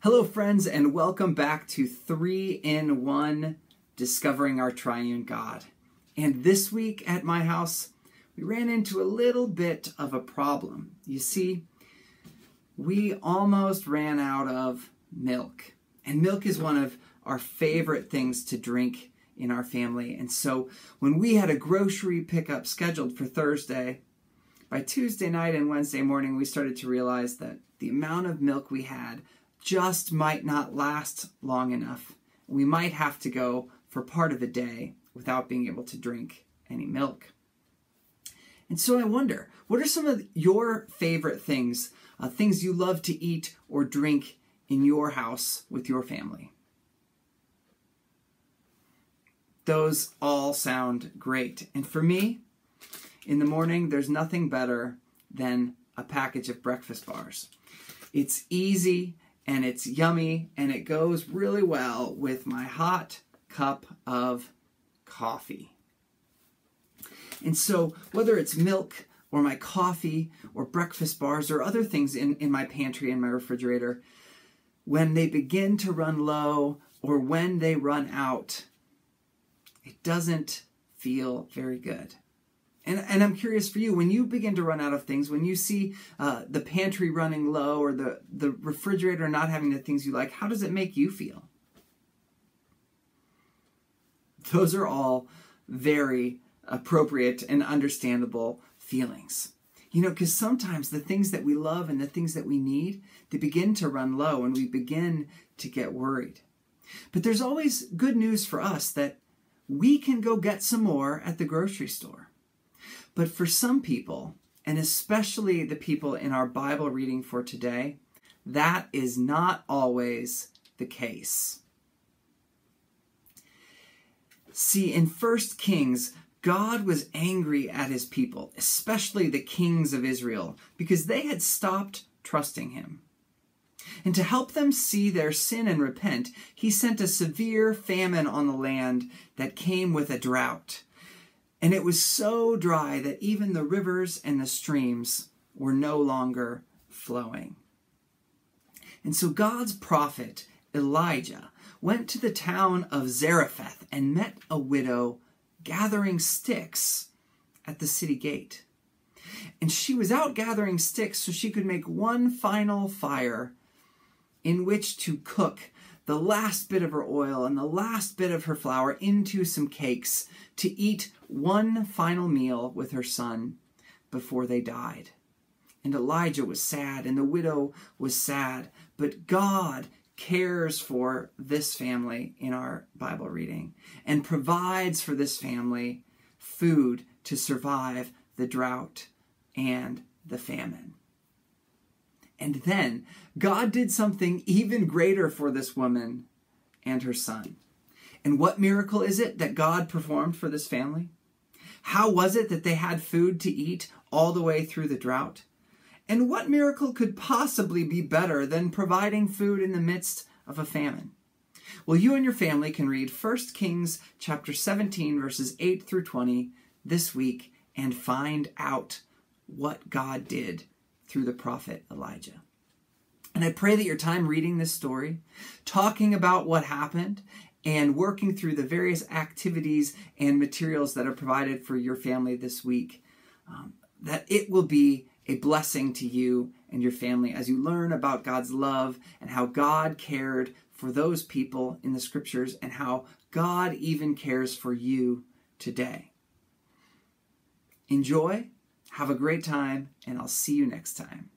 Hello, friends, and welcome back to 3 in 1 Discovering Our Triune God. And this week at my house, we ran into a little bit of a problem. You see, we almost ran out of milk. And milk is one of our favorite things to drink in our family. And so when we had a grocery pickup scheduled for Thursday, by Tuesday night and Wednesday morning, we started to realize that the amount of milk we had just might not last long enough. We might have to go for part of the day without being able to drink any milk. And so I wonder, what are some of your favorite things, uh, things you love to eat or drink in your house with your family? Those all sound great. And for me, in the morning, there's nothing better than a package of breakfast bars. It's easy and it's yummy and it goes really well with my hot cup of coffee. And so, whether it's milk or my coffee or breakfast bars or other things in, in my pantry and my refrigerator, when they begin to run low or when they run out, it doesn't feel very good. And, and I'm curious for you, when you begin to run out of things, when you see uh, the pantry running low or the, the refrigerator not having the things you like, how does it make you feel? Those are all very appropriate and understandable feelings. You know, because sometimes the things that we love and the things that we need, they begin to run low and we begin to get worried. But there's always good news for us that we can go get some more at the grocery store. But for some people, and especially the people in our Bible reading for today, that is not always the case. See, in 1 Kings, God was angry at his people, especially the kings of Israel, because they had stopped trusting him. And to help them see their sin and repent, he sent a severe famine on the land that came with a drought. And it was so dry that even the rivers and the streams were no longer flowing. And so God's prophet, Elijah, went to the town of Zarephath and met a widow gathering sticks at the city gate. And she was out gathering sticks so she could make one final fire in which to cook the last bit of her oil and the last bit of her flour into some cakes to eat one final meal with her son before they died. And Elijah was sad, and the widow was sad, but God cares for this family in our Bible reading and provides for this family food to survive the drought and the famine. And then God did something even greater for this woman and her son. And what miracle is it that God performed for this family? How was it that they had food to eat all the way through the drought? And what miracle could possibly be better than providing food in the midst of a famine? Well, you and your family can read 1 Kings chapter 17 verses 8 through 20 this week and find out what God did through the prophet Elijah. And I pray that your time reading this story, talking about what happened, and working through the various activities and materials that are provided for your family this week, um, that it will be a blessing to you and your family as you learn about God's love and how God cared for those people in the scriptures and how God even cares for you today. Enjoy, have a great time, and I'll see you next time.